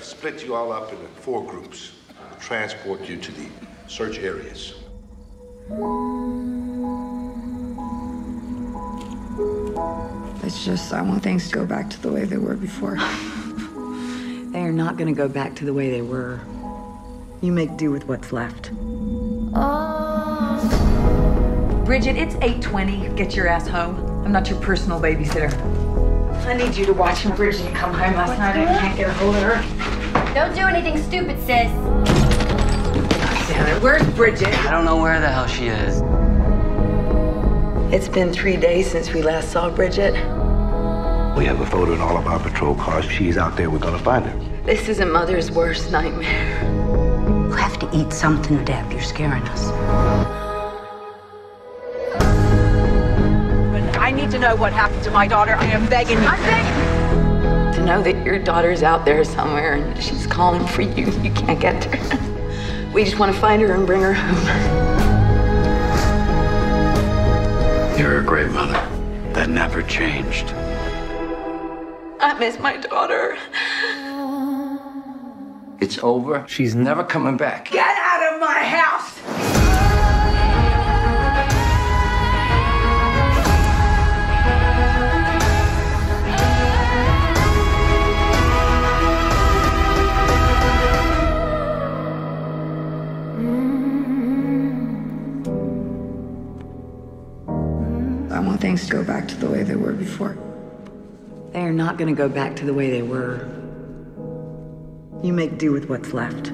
split you all up into four groups to transport you to the search areas. It's just, I want things to go back to the way they were before. They are not going to go back to the way they were. You make do with what's left. Oh. Bridget, it's 8.20. Get your ass home. I'm not your personal babysitter. I need you to watch him. Bridget come home last night. I can't get a hold of her. Don't do anything stupid, sis. Damn it. Where's Bridget? I don't know where the hell she is. It's been three days since we last saw Bridget. We have a photo in all of our patrol cars. If she's out there, we're gonna find her. This is a mother's worst nightmare. You have to eat something, Deb. You're scaring us. To know what happened to my daughter. I am begging you. I'm begging. To know that your daughter's out there somewhere and she's calling for you, you can't get to her. We just want to find her and bring her home. You're a great mother. That never changed. I miss my daughter. It's over. She's never coming back. Get out of my house! I want things to go back to the way they were before. They are not going to go back to the way they were. You make do with what's left.